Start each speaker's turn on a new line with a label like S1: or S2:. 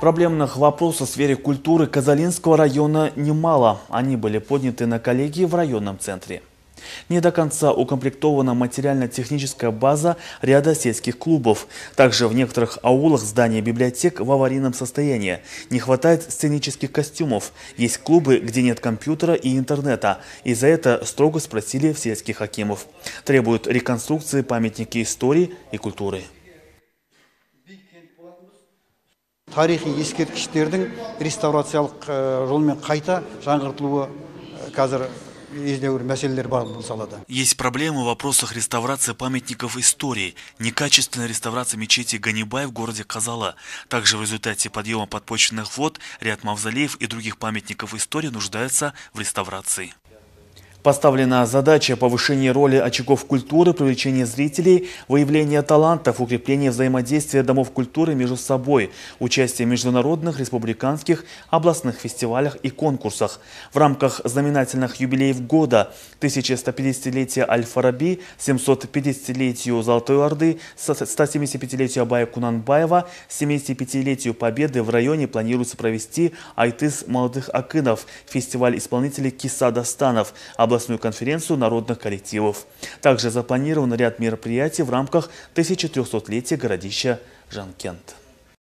S1: Проблемных вопросов в сфере культуры Казалинского района немало. Они были подняты на коллегии в районном центре. Не до конца укомплектована материально-техническая база ряда сельских клубов. Также в некоторых аулах здания библиотек в аварийном состоянии. Не хватает сценических костюмов. Есть клубы, где нет компьютера и интернета. И за это строго спросили сельских хакимов. Требуют реконструкции памятники истории и культуры
S2: тарихи ескерткіштердің реставрациялық жолмен қайта жаңғыртылуы қазір едәуір мәселелер бар бұл салада.
S1: Есть проблемы в вопросах реставрации памятников истории, некачественная реставрация мечети Ганибай в городе Казала. Также в результате подъема подпочвенных вод ряд мавзолеев и других памятников истории нуждаются в реставрации. Поставлена задача повышения роли очагов культуры, привлечения зрителей, выявления талантов, укрепления взаимодействия домов культуры между собой, участие в международных, республиканских, областных фестивалях и конкурсах. В рамках знаменательных юбилеев года 1150-летия Аль-Фараби, 750-летию Золотой Орды, 175-летию Абая Кунанбаева, 75-летию Победы в районе планируется провести Айтыс молодых акынов, фестиваль исполнителей Киса Дастанов, областную конференцию народных коллективов. Также запланирован ряд мероприятий в рамках 1300-летия городища Жанкент.